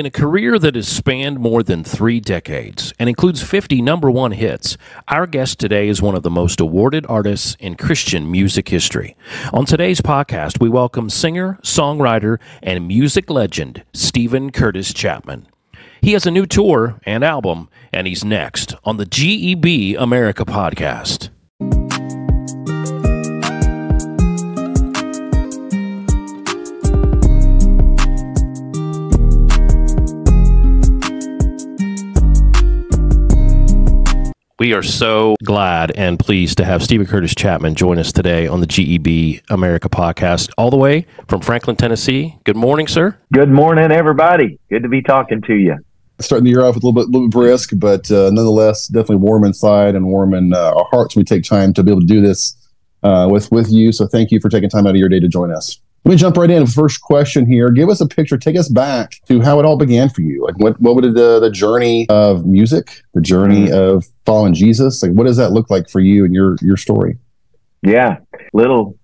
In a career that has spanned more than three decades and includes 50 number one hits, our guest today is one of the most awarded artists in Christian music history. On today's podcast, we welcome singer, songwriter, and music legend Steven Curtis Chapman. He has a new tour and album, and he's next on the GEB America podcast. We are so glad and pleased to have Steven Curtis Chapman join us today on the GEB America podcast, all the way from Franklin, Tennessee. Good morning, sir. Good morning, everybody. Good to be talking to you. Starting the year off with a little bit, little bit brisk, but uh, nonetheless, definitely warm inside and warm in uh, our hearts. We take time to be able to do this uh, with with you. So thank you for taking time out of your day to join us. Let me jump right in. First question here. Give us a picture. Take us back to how it all began for you. Like, what what would the the journey of music, the journey mm-hmm. of following Jesus, like, what does that look like for you and your your story? Yeah, little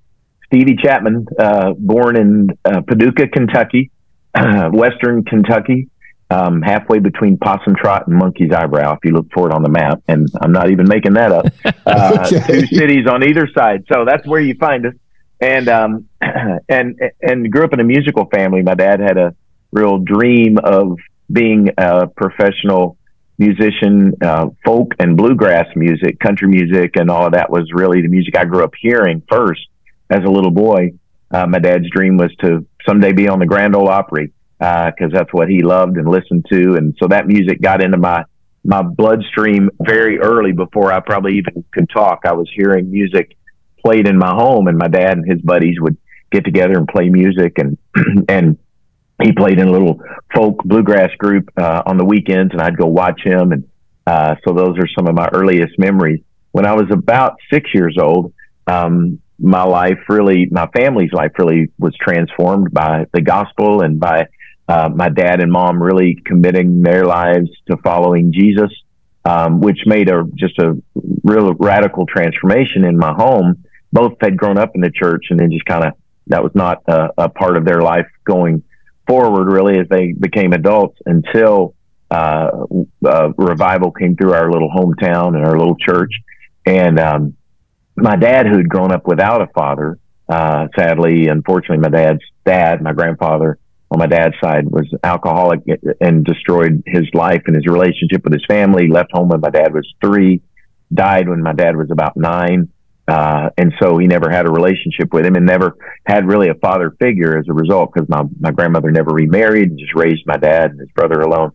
Stevie Chapman, uh, born in uh, Paducah, Kentucky, Western Kentucky, um, halfway between Possum Trot and Monkey's Eyebrow. If you look for it on the map, and I'm not even making that up. Uh, okay. Two cities on either side, so that's where you find us and um, and and grew up in a musical family. My dad had a real dream of being a professional musician, uh, folk and bluegrass music, country music, and all of that was really the music I grew up hearing first as a little boy. Uh, my dad's dream was to someday be on the Grand Ole Opry because uh, that's what he loved and listened to, and so that music got into my my bloodstream very early before I probably even could talk. I was hearing music played in my home, and my dad and his buddies would get together and play music, and and he played in a little folk bluegrass group uh, on the weekends, and I'd go watch him, and uh, so those are some of my earliest memories. When I was about six years old, um, my life really, my family's life really was transformed by the gospel and by uh, my dad and mom really committing their lives to following Jesus, um, which made a just a real radical transformation in my home both had grown up in the church and then just kind of that was not a, a, part of their life going forward really as they became adults until uh, uh, revival came through our little hometown and our little church. And um, my dad who'd grown up without a father uh, sadly unfortunately my dad's dad my grandfather on my dad's side was alcoholic and destroyed his life and his relationship with his family. Left home when my dad was three died when my dad was about nine uh, and so he never had a relationship with him and never had really a father figure as a result because my, my grandmother never remarried and just raised my dad and his brother alone.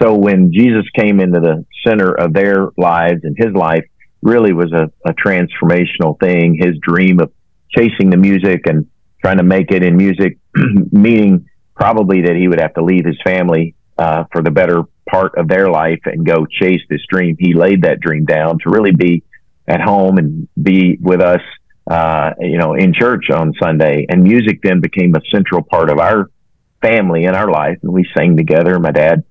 So when Jesus came into the center of their lives and his life really was a, a transformational thing. His dream of chasing the music and trying to make it in music, meaning probably that he would have to leave his family uh, for the better part of their life and go chase this dream. He laid that dream down to really be at home and be with us, uh, you know, in church on Sunday. And music then became a central part of our family and our life. And we sang together. My dad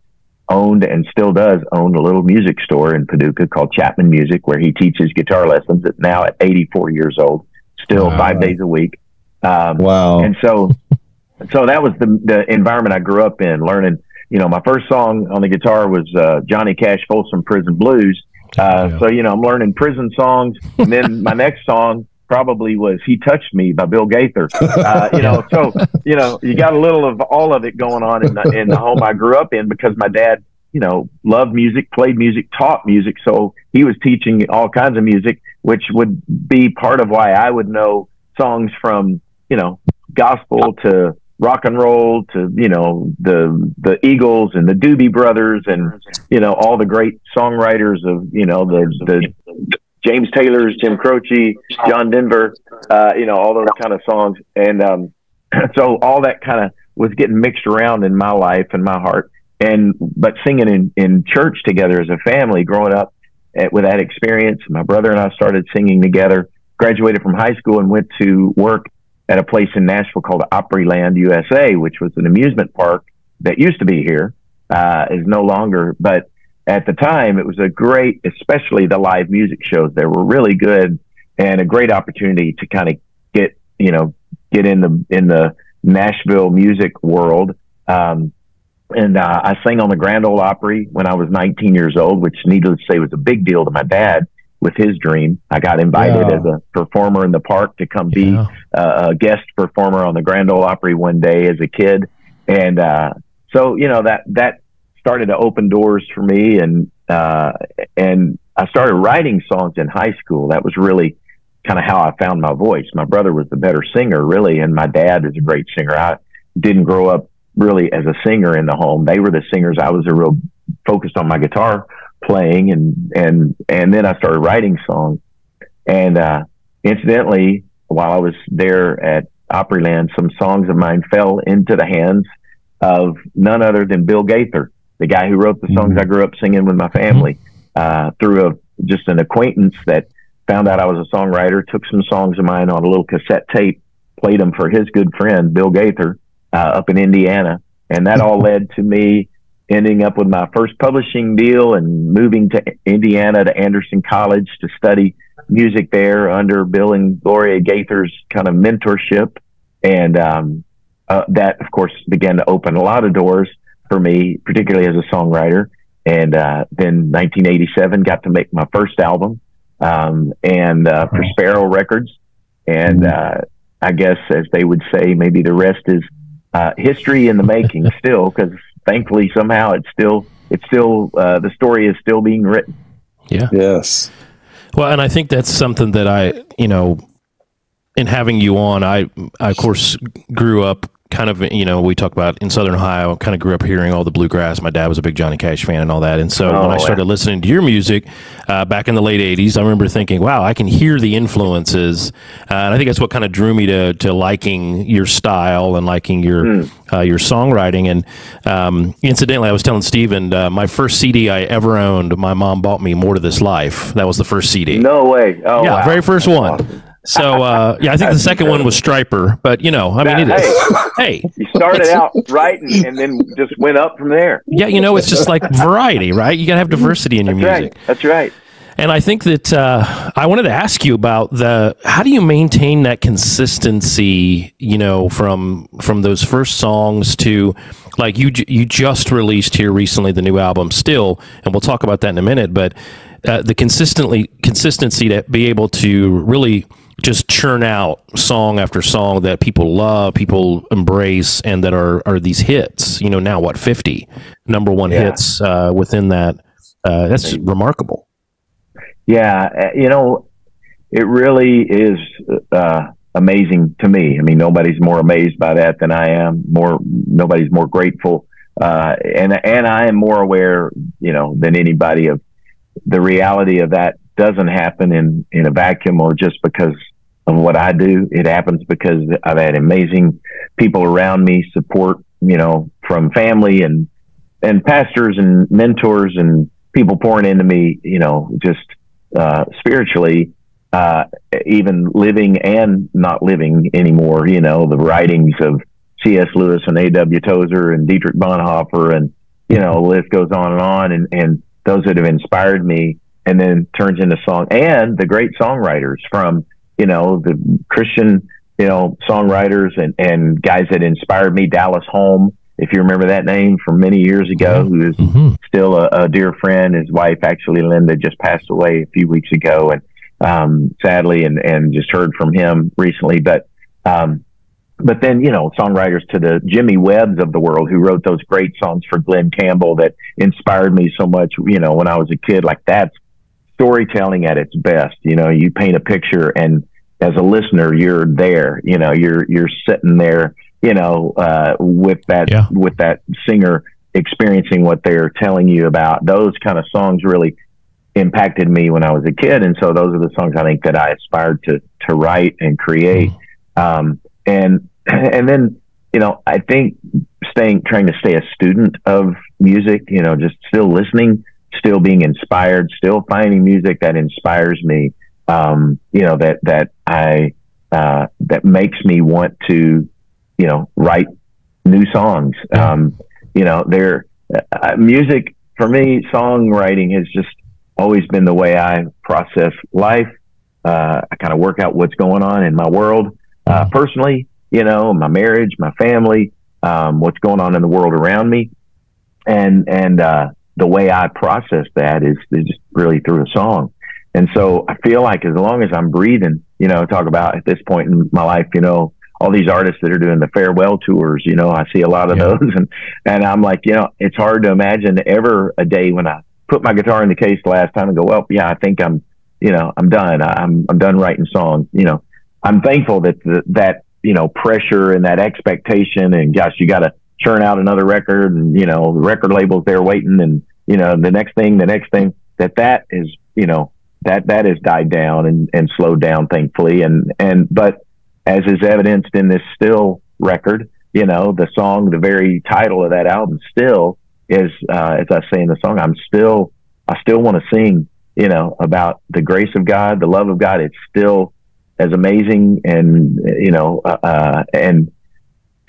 owned and still does own a little music store in Paducah called Chapman Music, where he teaches guitar lessons at now at 84 years old, still wow. five days a week. Um, wow. And so, so that was the, the environment I grew up in learning, you know, my first song on the guitar was, uh, Johnny Cash Folsom Prison Blues uh, yeah. So you know, I'm learning prison songs, and then my next song probably was "He Touched Me" by Bill Gaither. Uh, you know, so you know, you got a little of all of it going on in the, in the home I grew up in because my dad, you know, loved music, played music, taught music, so he was teaching all kinds of music, which would be part of why I would know songs from you know gospel to rock and roll to you know the the Eagles and the Doobie Brothers and you know all the great songwriters of you know the the James Taylor's, Jim Croce, John Denver, uh, you know all those kind of songs, and um, so all that kind of was getting mixed around in my life and my heart, and but singing in in church together as a family, growing up at, with that experience, my brother and I started singing together. Graduated from high school and went to work at a place in Nashville called Opryland USA, which was an amusement park that used to be here, uh, is no longer. But at the time, it was a great, especially the live music shows there were really good and a great opportunity to kind of get, you know, get in the in the Nashville music world. Um, and uh, I sang on the Grand Ole Opry when I was 19 years old, which, needless to say, was a big deal to my dad with his dream. I got invited Yeah. as a performer in the park to come be Yeah. uh, a guest performer on the Grand Ole Opry one day as a kid, and uh, so you know that that started to open doors for me, and uh, and I started writing songs in high school. That was really kind of how I found my voice. My brother was the better singer, really, and my dad is a great singer. I didn't grow up really as a singer in the home. They were the singers. I was a real focused on my guitar playing, and and and then I started writing songs. And uh, incidentally, while I was there at Opryland, some songs of mine fell into the hands of none other than Bill Gaither, the guy who wrote the songs Mhm. I grew up singing with my family. Uh, through a just an acquaintance that found out I was a songwriter, took some songs of mine on a little cassette tape, played them for his good friend Bill Gaither uh, up in Indiana, and that all led to me ending up with my first publishing deal and moving to Indiana to Anderson College to study music there under Bill and Gloria Gaither's kind of mentorship, and um, uh, that of course began to open a lot of doors for me, particularly as a songwriter. And uh, then 1987 got to make my first album, um, and uh, for Sparrow Records, and uh, I guess as they would say, maybe the rest is uh, history in the making still, because thankfully somehow it's still it's still uh, the story is still being written. Yeah. Yes. Well, and I think that's something that I, you know, in having you on, I, I of course grew up kind of, you know, we talk about in Southern Ohio, kind of grew up hearing all the bluegrass. My dad was a big Johnny Cash fan and all that. And so Oh, when I yeah. started listening to your music uh, back in the late 80s, I remember thinking, wow, I can hear the influences. Uh, and I think that's what kind of drew me to, to liking your style and liking your, Hmm. uh, your songwriting. And um, incidentally, I was telling Steven, uh, my first CD I ever owned, my mom bought me More to This Life. That was the first CD. No way! Oh, Yeah, wow. very first That's one. awesome. So uh, yeah, I think the second one was Stryper, but you know, I mean, it That- is. Hey, You started out right and, and then just went up from there. yeah, you know, it's just like variety, right? You got to have diversity in your That's music. right. That's right. And I think that uh, I wanted to ask you about the how do you maintain that consistency? You know, from from those first songs to like you you just released here recently the new album, still, and we'll talk about that in a minute. But uh, the consistently consistency to be able to really just churn out song after song that people love, people embrace, and that are are these hits. You know, now what fifty number one Yeah. hits uh, within that. Uh, that's remarkable. Yeah, uh, you know, it really is uh, amazing to me. I mean, nobody's more amazed by that than I am. More, nobody's more grateful, uh, and and I am more aware, you know, than anybody of the reality of that doesn't happen in in a vacuum or just because of what I do. It happens because I've had amazing people around me, support, you know, from family and and pastors and mentors and people pouring into me, you know, just uh, spiritually, uh, even living and not living anymore. You know, the writings of C.S. Lewis and A.W. Tozer and Dietrich Bonhoeffer, and you know, the list goes on and on. And and those that have inspired me, and then turns into song, and the great songwriters from you know the Christian you know songwriters and and guys that inspired me. Dallas Holm, if you remember that name from many years ago, who is Mm-hmm. still a, a dear friend. His wife, actually, Linda, just passed away a few weeks ago, and um, sadly, and and just heard from him recently. But um, but then you know, songwriters to the Jimmy Webbs of the world who wrote those great songs for Glen Campbell that inspired me so much. You know, when I was a kid, like that's storytelling at its best. You know, you paint a picture, and as a listener, you're there. You know, you're you're sitting there. You know, uh, with that Yeah. with that singer experiencing what they're telling you about. Those kind of songs really impacted me when I was a kid, and so those are the songs I think that I aspired to to write and create. Um, and and then you know I think staying trying to stay a student of music. You know, just still listening, still being inspired, still finding music that inspires me. Um, you know that that I uh, that makes me want to you know write new songs. Um, you know, there uh, music for me, songwriting has just always been the way I process life. Uh, I kind of work out what's going on in my world uh, personally, you know, my marriage, my family, um, what's going on in the world around me. and and uh, the way I process that is, is just really through a song. And so I feel like as long as I'm breathing, you know, talk about at this point in my life, you know, all these artists that are doing the farewell tours, you know, I see a lot of yeah. those and, and I'm like, you know, it's hard to imagine ever a day when I put my guitar in the case the last time and go, well, yeah, I think I'm, you know, I'm done. I'm, I'm done writing songs. You know, I'm thankful that the, that, you know, pressure and that expectation and gosh, you got to churn out another record and, you know, the record labels there waiting and, you know, the next thing, the next thing that that is, you know, that, that has died down and, and slowed down, thankfully. And, and, but as is evidenced in this still record, you know, the song, the very title of that album still is, uh, as I say in the song, I'm still, I still want to sing, you know, about the grace of God, the love of God. It's still as amazing and, you know, uh, uh and,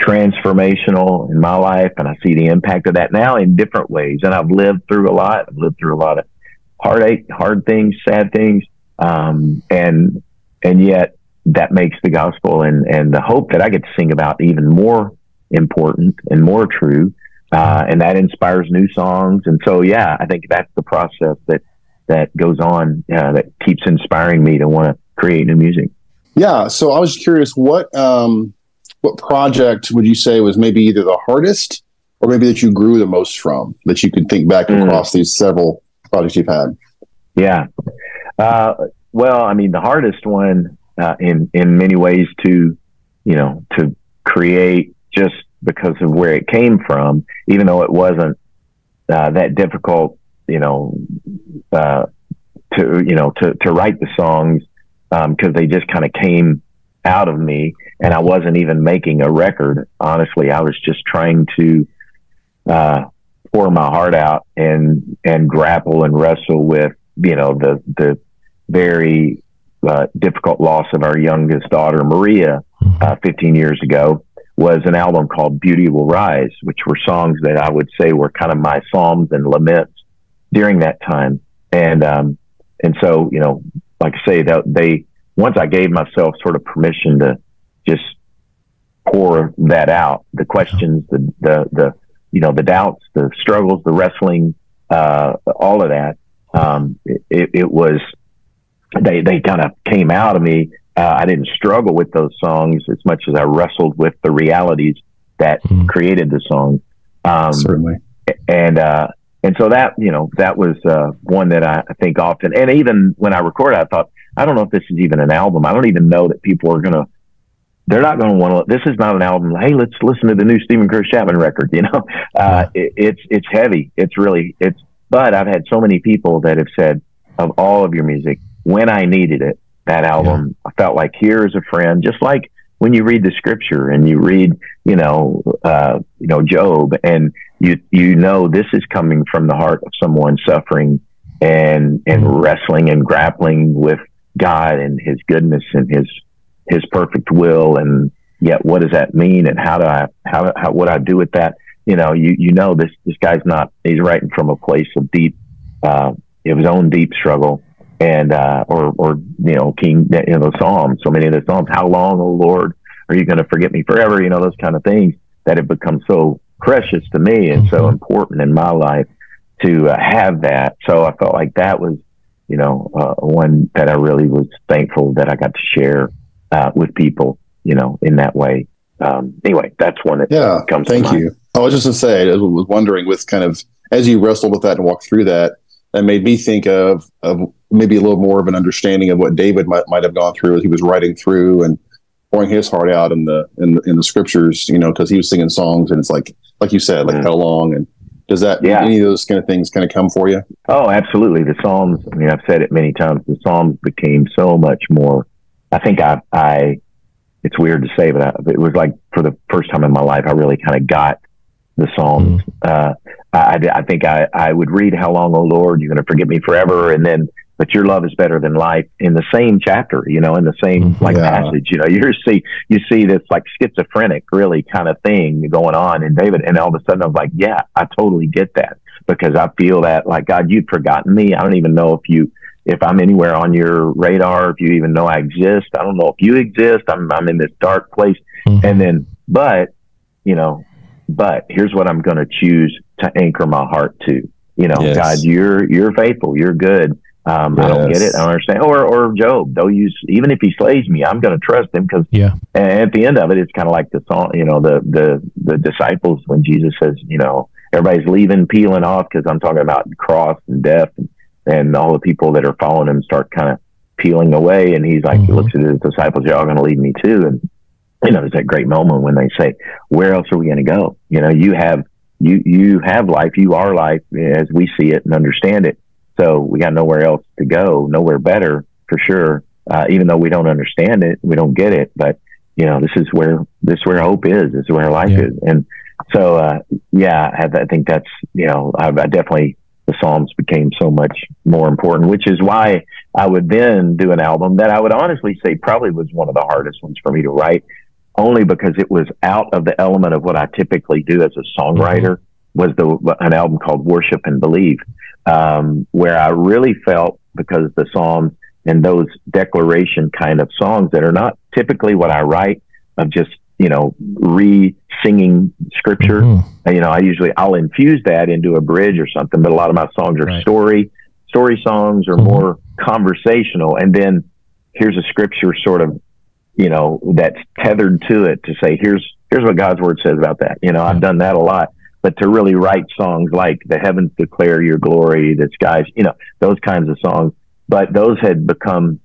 transformational in my life and I see the impact of that now in different ways. And I've lived through a lot. I've lived through a lot of heartache, hard things, sad things. Um, and, and yet that makes the gospel and, and the hope that I get to sing about even more important and more true. Uh, and that inspires new songs. And so, yeah, I think that's the process that, that goes on, uh, that keeps inspiring me to want to create new music. Yeah. So I was curious, what, um, what project would you say was maybe either the hardest or maybe that you grew the most from that you could think back mm. across these several projects you've had? Yeah. Uh, well, I mean, the hardest one uh, in in many ways to you know to create just because of where it came from, even though it wasn't uh, that difficult, you know, uh, to you know to to write the songs because um, they just kind of came out of me and I wasn't even making a record. Honestly, I was just trying to uh, pour my heart out and and grapple and wrestle with you know the the very uh, difficult loss of our youngest daughter Maria uh, 15 years ago was an album called Beauty Will Rise, which were songs that I would say were kind of my psalms and laments during that time. And um, and so you know, like I say, that they once I gave myself sort of permission to just pour that out, the questions, the, the, the, you know, the doubts, the struggles, the wrestling, uh, all of that, um, it, it, was, they, they kind of came out of me. Uh, I didn't struggle with those songs as much as I wrestled with the realities that mm. created the song. Um, Certainly. And, uh, and so that, you know, that was, uh, one that I, I think often, and even when I recorded, I thought, I don't know if this is even an album. I don't even know that people are going to, they're not going to want to, this is not an album. Hey, let's listen to the new Steven Chris Chapman record. You know, uh, it, it's, it's heavy. It's really, it's, but I've had so many people that have said of all of your music, when I needed it, that album, yeah. I felt like here's a friend, just like when you read the scripture and you read, you know, uh, you know, Job and you, you know, this is coming from the heart of someone suffering and, and mm-hmm. wrestling and grappling with God and His goodness and His His perfect will, and yet what does that mean, and how do I how how what I do with that? You know, you you know this this guy's not he's writing from a place of deep uh, of his own deep struggle, and uh, or or you know King you know the Psalms, so many of the Psalms. How long, oh Lord, are you going to forget me forever? You know those kind of things that have become so precious to me and so mm-hmm. important in my life to uh, have that. So I felt like that was you know, uh, one that I really was thankful that I got to share uh, with people, you know, in that way. Um, anyway, that's one that yeah, comes. Thank you. I was just gonna say, I was wondering with kind of as you wrestled with that and walked through that, that made me think of of maybe a little more of an understanding of what David might might have gone through as he was writing through and pouring his heart out in the in the, in the scriptures. You know, because he was singing songs and it's like like you said, like mm. how long and does that yeah. any of those kind of things kind of come for you? Oh, absolutely. The Psalms. I mean, I've said it many times. The Psalms became so much more. I think I, I. It's weird to say, but I, it was like for the first time in my life, I really kind of got the Psalms. Mm. Uh, I, I think I, I would read "How long, O Lord, you're going to forgive me forever," and then but your love is better than life in the same chapter, you know, in the same mm-hmm. like yeah. passage, you know, you see, you see this like schizophrenic really kind of thing going on in David. And all of a sudden I was like, yeah, I totally get that because I feel that like, God, you've forgotten me. I don't even know if you, if I'm anywhere on your radar, if you even know I exist. I don't know if you exist. I'm, I'm in this dark place. Mm-hmm. And then, but, you know, but here's what I'm going to choose to anchor my heart to. You know, Yes. God, you're you're faithful, you're good. Um, I don't get it. I don't understand. Or or Job, though you even if he slays me, I'm going to trust him because Yeah. at the end of it, it's kind of like the song. You know, the the the disciples when Jesus says, you know, everybody's leaving, peeling off because I'm talking about cross and death and, and all the people that are following him start kind of peeling away, and he's like, he Mhm. looks at his disciples, y'all going to leave me too, and you know, there's that great moment when they say, "Where else are we going to go?" You know, you have you you have life, you are life as we see it and understand it. So we got nowhere else to go, nowhere better for sure. Uh, even though we don't understand it, we don't get it, but you know, this is where this is where hope is. This is where life Yeah. is, and so uh, yeah, I, I think that's you know, I, I definitely the Psalms became so much more important, which is why I would then do an album that I would honestly say probably was one of the hardest ones for me to write, only because it was out of the element of what I typically do as a songwriter. Was the an album called Worship and Believe, um, where I really felt because the Psalms and those declaration kind of songs that are not typically what I write of just you know re singing scripture Mhm. you know, I usually I'll infuse that into a bridge or something, but a lot of my songs are Right. story story songs or Mhm. more conversational, and then here's a scripture sort of you know that's tethered to it to say here's here's what God's word says about that. You know, Yeah. I've done that a lot, but to really write songs like the heavens declare your glory, the skies, you know, those kinds of songs, but those had become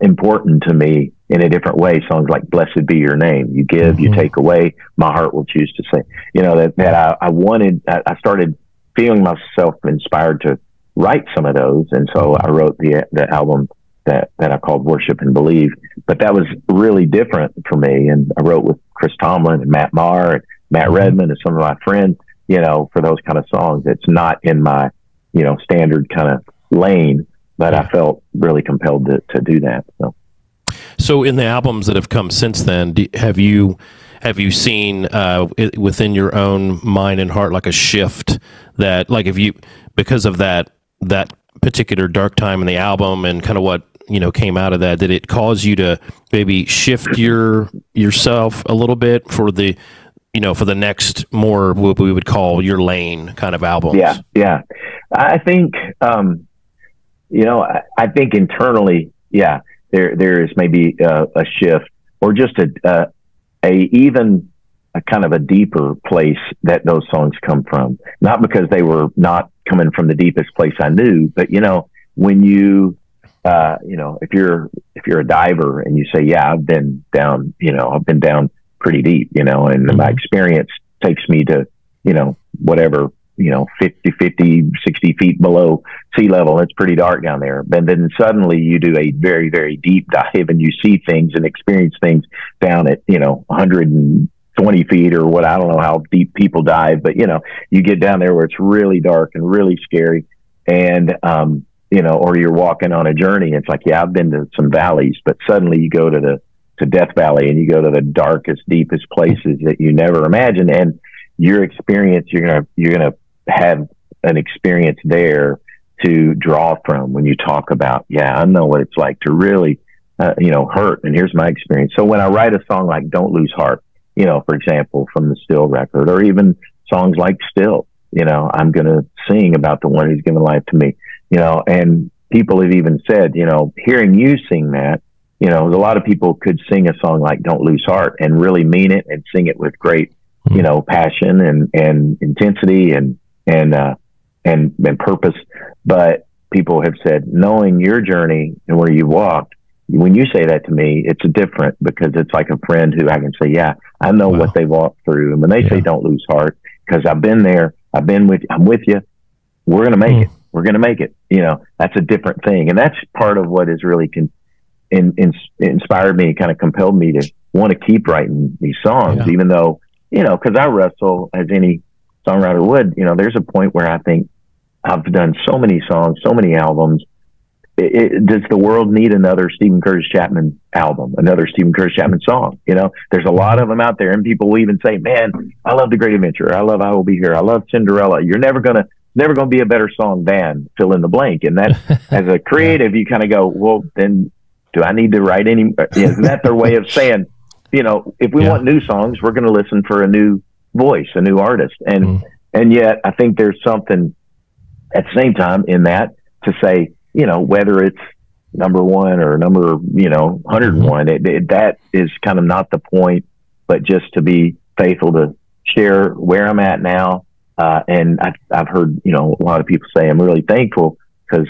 important to me in a different way. Songs like "Blessed Be Your Name," you give, you Mhm. take away, my heart will choose to sing. You know that that I, I wanted. I, I started feeling myself inspired to write some of those, and so I wrote the the album that that I called "Worship and Believe." But that was really different for me, and I wrote with Chris Tomlin and Matt Maher and Matt Mhm. Redman and some of my friends. You know, for those kind of songs, it's not in my you know standard kind of lane, but I felt really compelled to to do that. So. So, in the albums that have come since then, do, have you have you seen uh, i- within your own mind and heart like a shift that, like, if you because of that that particular dark time in the album and kind of what you know came out of that, did it cause you to maybe shift your yourself a little bit for the you know for the next more what we would call your lane kind of albums? Yeah, yeah. I think, um, you know, I, I think internally, yeah, there there is maybe a, a shift or just a, a a even a kind of a deeper place that those songs come from. Not because they were not coming from the deepest place I knew, but you know, when you uh, you know, if you're if you're a diver and you say, "Yeah, I've been down," you know, I've been down pretty deep, you know, and my Mhm. experience takes me to, you know, whatever, you know, 50, 50, 60 feet below sea level. It's pretty dark down there. And then suddenly you do a very, very deep dive and you see things and experience things down at, you know, 120 feet or what, I don't know how deep people dive, but you know, you get down there where it's really dark and really scary. And, um, you know, or you're walking on a journey. It's like, yeah, I've been to some valleys, but suddenly you go to the, to Death Valley and you go to the darkest, deepest places that you never imagined. And your experience, you're to, you're to have an experience there to draw from when you talk about, yeah, I know what it's like to really, uh, you know, hurt. And here's my experience. So when I write a song like Don't Lose Heart, you know, for example, from the Still record, or even songs like Still, you know, I'm going to sing about the one who's given life to me, you know, and people have even said, you know, hearing you sing that, you know, a lot of people could sing a song like Don't Lose Heart and really mean it and sing it with great, you know, passion and, and intensity and, and, uh, and, and purpose. But people have said, knowing your journey and where you walked, when you say that to me, it's different because it's like a friend who I can say, yeah, I know Wow. what they walked through. And when they Yeah. say don't lose heart, because I've been there, I've been with, I'm with you. We're going to make Mm. it. We're going to make it. You know, that's a different thing. And that's part of what has really con- in, in, inspired me, kind of compelled me to want to keep writing these songs, Yeah. even though, you know, because I wrestle as any songwriter would, you know, there's a point where I think I've done so many songs, so many albums. It, it, does the world need another Steven Curtis Chapman album, another Steven Curtis Chapman song? You know, there's a lot of them out there, and people will even say, "Man, I love The Great Adventure. I love I Will Be Here. I love Cinderella." You're never gonna, never gonna be a better song than fill in the blank. And that, as a creative, you kind of go, "Well, then, do I need to write any?" Is that their way of saying, you know, if we Yeah. want new songs, we're going to listen for a new voice, a new artist, and Mm. and yet I think there's something at the same time in that to say, you know, whether it's number one or number, you know, 101, it, it, that is kind of not the point, but just to be faithful to share where I'm at now. Uh, and I've, I've heard, you know, a lot of people say I'm really thankful because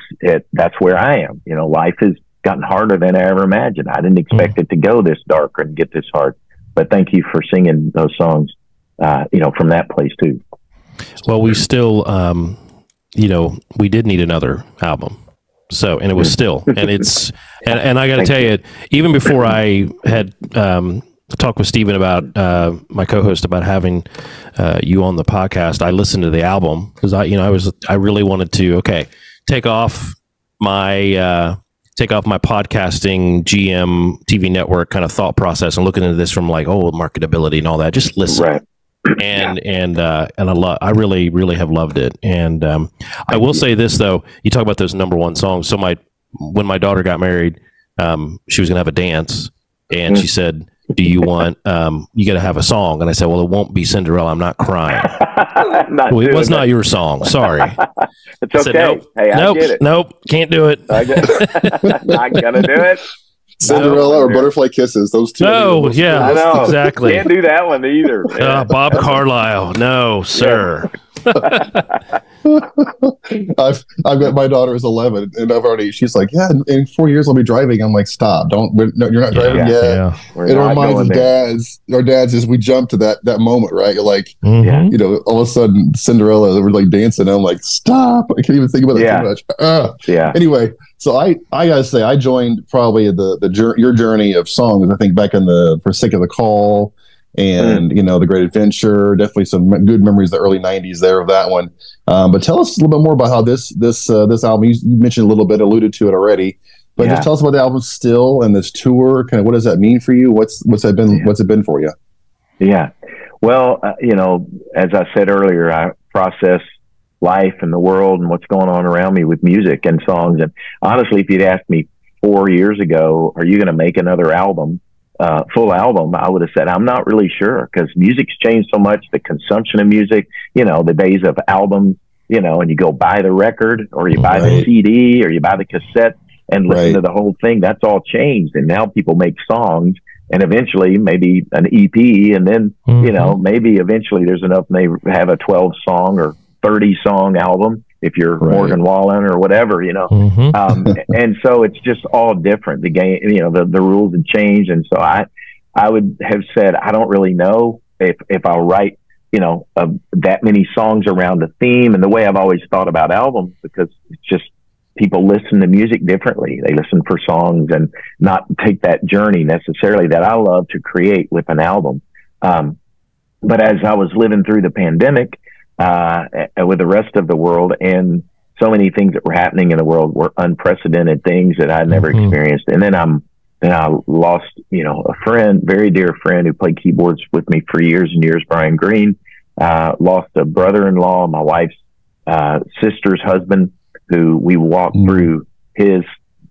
that's where I am. You know, life has gotten harder than I ever imagined. I didn't expect mm. it to go this dark and get this hard. But thank you for singing those songs, uh, you know, from that place too. Well, we still, um, you know, we did need another album. So, and it was still, and it's, and, and I got to tell you, even before I had um, talked with Stephen about uh, my co-host about having uh, you on the podcast, I listened to the album because I, you know, I was, I really wanted to, okay, take off my, uh, take off my podcasting GM TV network kind of thought process and looking into this from like, oh, marketability and all that. Just listen. Right and yeah. and uh, and I love. I really really have loved it. And um, I will say this though, you talk about those number one songs. So my when my daughter got married, um, she was gonna have a dance, and she said, "Do you want? Um, you got to have a song." And I said, "Well, it won't be Cinderella. I'm not crying." not well, it was not your song. Sorry. it's okay. Said, nope, hey, nope, nope, can't do it. I am gonna do it. Cinderella or Butterfly Kisses. Those two. No, yeah, I know exactly. Can't do that one either. Uh, Bob Carlisle. No, sir. I've I've got my daughter is 11 and I've already she's like yeah in, in four years I'll be driving. I'm like stop. Don't no, you're not driving yeah, yet. Yeah. it reminds us dads our dads is we jump to that that moment right? You're like mm-hmm. you know all of a sudden Cinderella they were like dancing. And I'm like stop. I can't even think about it yeah. too much. Uh, yeah. Anyway so I I gotta say I joined probably the the your journey of songs I think back in the for sake of the call and mm. you know the great adventure definitely some good memories the early 90s there of that one um, but tell us a little bit more about how this this uh, this album you, you, mentioned a little bit alluded to it already but yeah. just tell us about the album still and this tour kind of what does that mean for you what's what's that been yeah. what's it been for you yeah well uh, you know as i said earlier i process life and the world and what's going on around me with music and songs and honestly if you'd asked me four years ago are you going to make another album uh, full album, I would have said, I'm not really sure because music's changed so much. The consumption of music, you know, the days of albums, you know, and you go buy the record or you buy right. the CD or you buy the cassette and listen right. to the whole thing. That's all changed. And now people make songs and eventually maybe an EP. And then, mm-hmm. you know, maybe eventually there's enough, they have a 12 song or 30 song album if you're right. Morgan Wallen or whatever, you know. Mm-hmm. um, and so it's just all different. The game, you know, the, the rules have changed. And so I, I would have said, I don't really know if, if I'll write, you know, uh, that many songs around a theme and the way I've always thought about albums because it's just people listen to music differently. They listen for songs and not take that journey necessarily that I love to create with an album. Um, but as I was living through the pandemic, uh, with the rest of the world and so many things that were happening in the world were unprecedented things that I'd never mm-hmm. experienced. And then I'm, then I lost, you know, a friend, very dear friend who played keyboards with me for years and years, Brian Green, uh, lost a brother-in-law, my wife's, uh, sister's husband, who we walked mm-hmm. through his,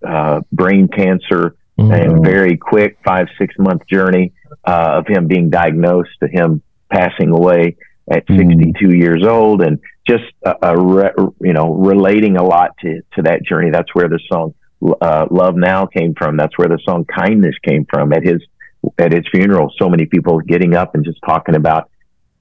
uh, brain cancer mm-hmm. and very quick five, six month journey, uh, of him being diagnosed to him passing away at hmm. 62 mm. years old and just a, a re, you know relating a lot to to that journey that's where the song uh, love now came from that's where the song kindness came from at his at his funeral so many people getting up and just talking about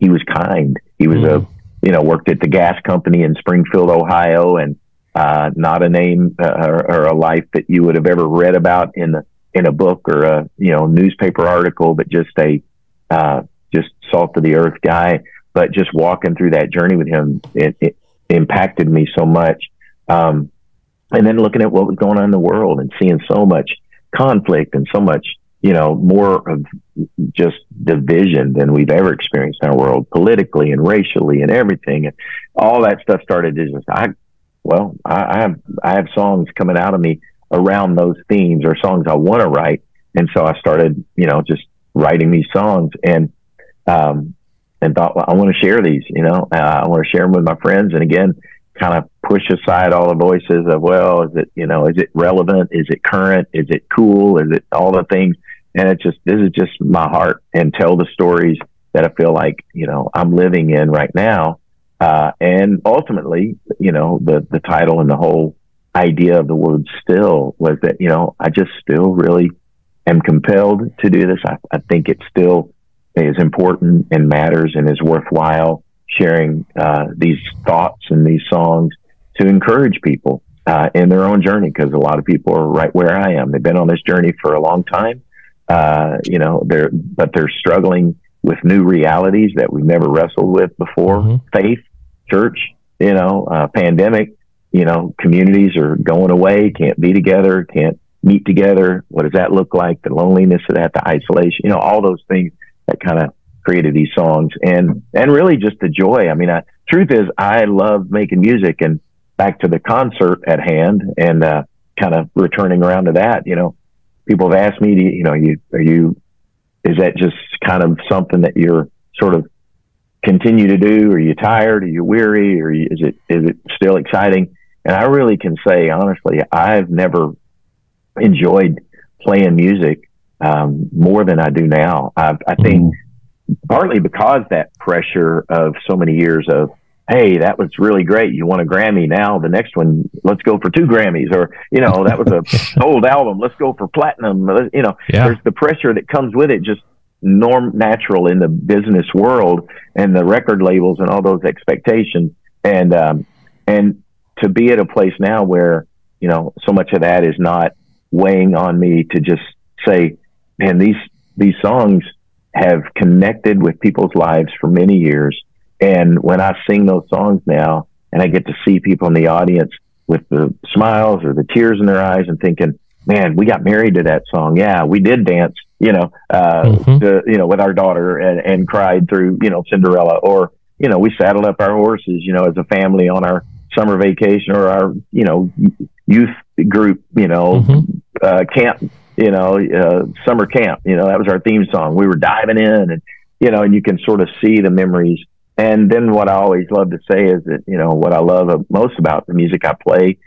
he was kind he was mm. a hmm. you know worked at the gas company in springfield ohio and uh, not a name uh, or, or, a life that you would have ever read about in a, in a book or a you know newspaper article but just a uh, just salt of the earth guy but just walking through that journey with him, it, it impacted me so much. Um, and then looking at what was going on in the world and seeing so much conflict and so much, you know, more of just division than we've ever experienced in our world, politically and racially and everything. And all that stuff started to just, I, well, I, I have, I have songs coming out of me around those themes or songs I want to write. And so I started, you know, just writing these songs and, um, and thought, well, I want to share these, you know, uh, I want to share them with my friends. And again, kind of push aside all the voices of, well, is it, you know, is it relevant? Is it current? Is it cool? Is it all the things? And it's just, this is just my heart and tell the stories that I feel like, you know, I'm living in right now. Uh, and ultimately, you know, the, the title and the whole idea of the word still was that, you know, I just still really am compelled to do this. I, I think it's still is important and matters and is worthwhile sharing uh, these thoughts and these songs to encourage people uh, in their own journey because a lot of people are right where I am. They've been on this journey for a long time, uh, you know, they're but they're struggling with new realities that we've never wrestled with before. Mm-hmm. Faith, church, you know, uh, pandemic, you know, communities are going away, can't be together, can't meet together. What does that look like? The loneliness of that, the isolation, you know, all those things that kind of created these songs and, and really just the joy. I mean, I, truth is I love making music and back to the concert at hand and, uh, kind of returning around to that, you know, people have asked me, to, you know, you, are you, is that just kind of something that you're sort of continue to do? Are you tired? Are you weary? Or is it, is it still exciting? And I really can say, honestly, I've never enjoyed playing music um, more than I do now. I, I think mm-hmm. partly because that pressure of so many years of, hey, that was really great. You won a Grammy. Now the next one, let's go for two Grammys. Or you know, that was a old album. Let's go for platinum. You know, yeah. there's the pressure that comes with it. Just norm natural in the business world and the record labels and all those expectations. And um, and to be at a place now where you know so much of that is not weighing on me to just say, man, these these songs have connected with people's lives for many years. And when I sing those songs now, and I get to see people in the audience with the smiles or the tears in their eyes, and thinking, man, we got married to that song. Yeah, we did dance, you know, uh, mm-hmm. to, you know, with our daughter and, and cried through, you know, Cinderella, or you know, we saddled up our horses, you know, as a family on our summer vacation or our, you know, youth group, you know, mm-hmm. uh, camp, you know, uh, summer camp, you know, that was our theme song. We were diving in and, you know, and you can sort of see the memories. And then what I always love to say is that, you know, what I love most about the music I play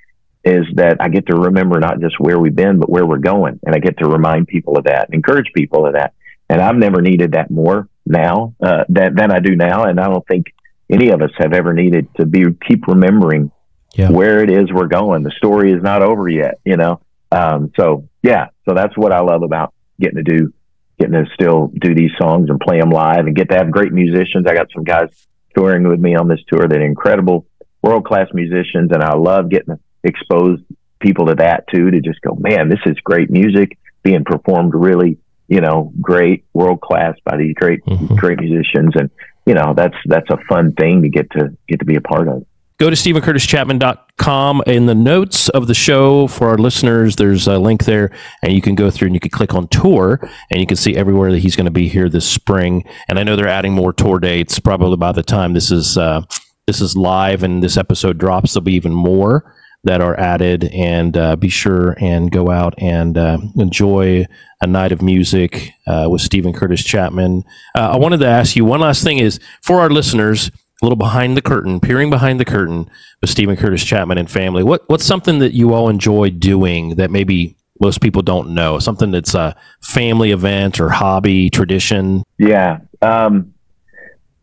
is that I get to remember not just where we've been, but where we're going. And I get to remind people of that and encourage people of that. And I've never needed that more now uh, than, than I do now. And I don't think any of us have ever needed to be keep remembering yeah. where it is we're going. The story is not over yet, you know. Um, so yeah, so that's what I love about getting to do, getting to still do these songs and play them live and get to have great musicians. I got some guys touring with me on this tour that are incredible, world class musicians, and I love getting to expose people to that too. To just go, man, this is great music being performed really, you know, great, world class by these great, mm-hmm. great musicians, and you know that's that's a fun thing to get to get to be a part of. Go to StevenCurtisChapman.com. In the notes of the show for our listeners, there's a link there, and you can go through and you can click on tour, and you can see everywhere that he's going to be here this spring. And I know they're adding more tour dates. Probably by the time this is uh, this is live and this episode drops, there'll be even more that are added. And uh, be sure and go out and uh, enjoy a night of music uh, with Steven Curtis Chapman. Uh, I wanted to ask you one last thing: is for our listeners a little behind the curtain, peering behind the curtain with Steven Curtis Chapman and family. What what's something that you all enjoy doing that maybe most people don't know? Something that's a family event or hobby tradition. Yeah. Um,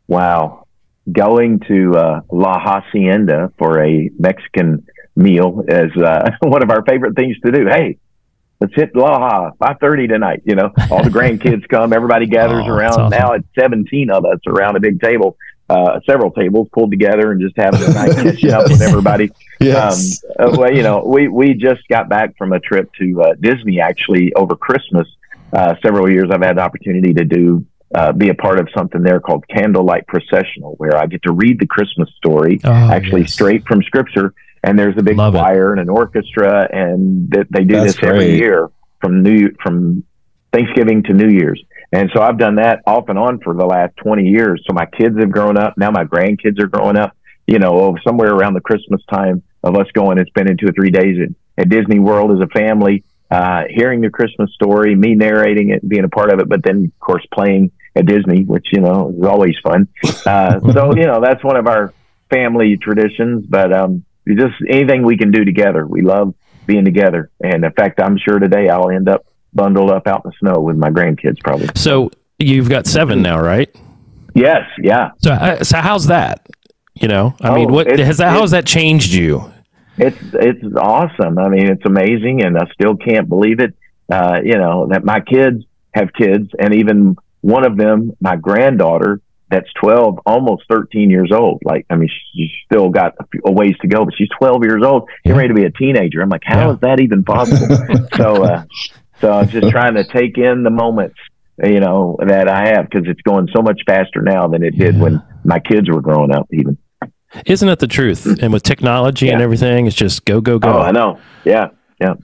wow. Going to uh, La Hacienda for a Mexican meal is uh, one of our favorite things to do. Hey, let's hit La five thirty tonight. You know, all the grandkids come, everybody gathers oh, around. Awesome. Now it's seventeen of us around a big table uh, several tables pulled together and just having a nice catching up with everybody. Yes. Um, uh, well, you know, we, we just got back from a trip to uh, Disney actually over Christmas. Uh, several years I've had the opportunity to do uh, be a part of something there called Candlelight Processional, where I get to read the Christmas story oh, actually yes. straight from Scripture. And there's a big Love choir it. and an orchestra, and th- they do That's this every great. year from New from Thanksgiving to New Year's. And so I've done that off and on for the last 20 years. So my kids have grown up. Now my grandkids are growing up, you know, somewhere around the Christmas time of us going and spending two or three days at, at Disney World as a family, uh, hearing the Christmas story, me narrating it, being a part of it, but then of course playing at Disney, which, you know, is always fun. Uh, so, you know, that's one of our family traditions, but, um, just anything we can do together. We love being together. And in fact, I'm sure today I'll end up bundled up out in the snow with my grandkids probably. So you've got seven now, right? Yes. Yeah. So, uh, so how's that? You know, I oh, mean, what has that? How has that changed you? It's it's awesome. I mean, it's amazing, and I still can't believe it. Uh, you know that my kids have kids, and even one of them, my granddaughter, that's 12, almost 13 years old. Like, I mean, she's still got a, few, a ways to go, but she's 12 years old, getting ready to be a teenager. I'm like, how yeah. is that even possible? so, uh, so I'm just trying to take in the moments, you know, that I have because it's going so much faster now than it did yeah. when my kids were growing up, even. Isn't that the truth? And with technology yeah. and everything, it's just go, go, go. Oh, I know. Yeah. Yeah.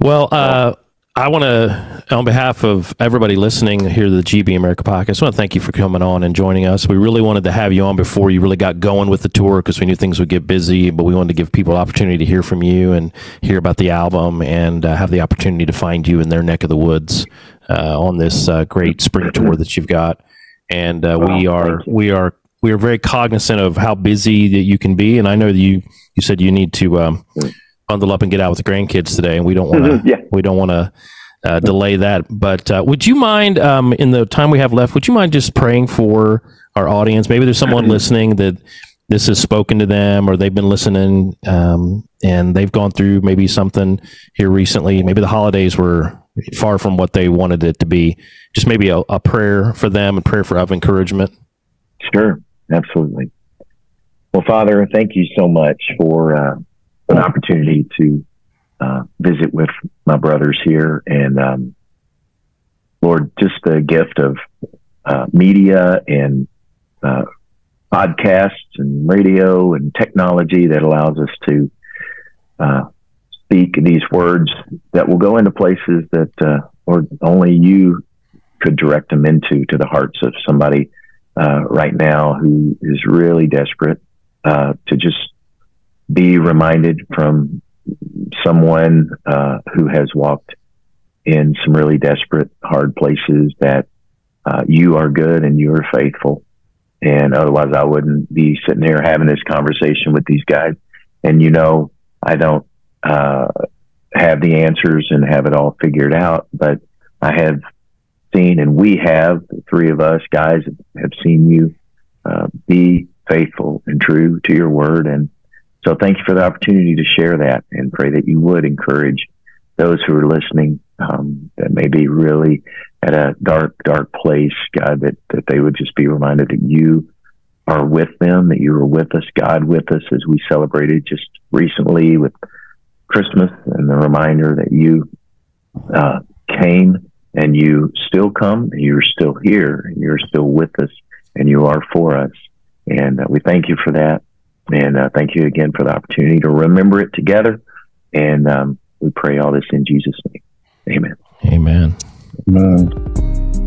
Well, uh, I want to, on behalf of everybody listening here to the GEB America podcast, I want to thank you for coming on and joining us. We really wanted to have you on before you really got going with the tour because we knew things would get busy, but we wanted to give people opportunity to hear from you and hear about the album and uh, have the opportunity to find you in their neck of the woods uh, on this uh, great spring tour that you've got. And uh, we are we are we are very cognizant of how busy that you can be, and I know that you you said you need to. Um, bundle up and get out with the grandkids today, and we don't want to. Mm-hmm. yeah. We don't want to uh, delay that. But uh, would you mind, um, in the time we have left, would you mind just praying for our audience? Maybe there's someone mm-hmm. listening that this has spoken to them, or they've been listening, um, and they've gone through maybe something here recently. Maybe the holidays were far from what they wanted it to be. Just maybe a, a prayer for them, and prayer for of encouragement. Sure, absolutely. Well, Father, thank you so much for. Uh, an opportunity to uh, visit with my brothers here. And um, Lord, just the gift of uh, media and uh, podcasts and radio and technology that allows us to uh, speak these words that will go into places that uh, or only you could direct them into to the hearts of somebody uh, right now who is really desperate to just be reminded from someone uh, who has walked in some really desperate, hard places that uh, you are good and you are faithful. And otherwise, I wouldn't be sitting here having this conversation with these guys. And you know, I don't uh, have the answers and have it all figured out, but I have seen, and we have, the three of us guys have seen you uh, be faithful and true to your word. And so thank you for the opportunity to share that and pray that you would encourage those who are listening um, that may be really at a dark, dark place, God, that, that they would just be reminded that you are with them, that you are with us, God, with us as we celebrated just recently with Christmas and the reminder that you uh, came and you still come and you're still here and you're still with us and you are for us. And uh, we thank you for that. And uh, thank you again for the opportunity to remember it together. And um, we pray all this in Jesus' name. Amen. Amen. Amen.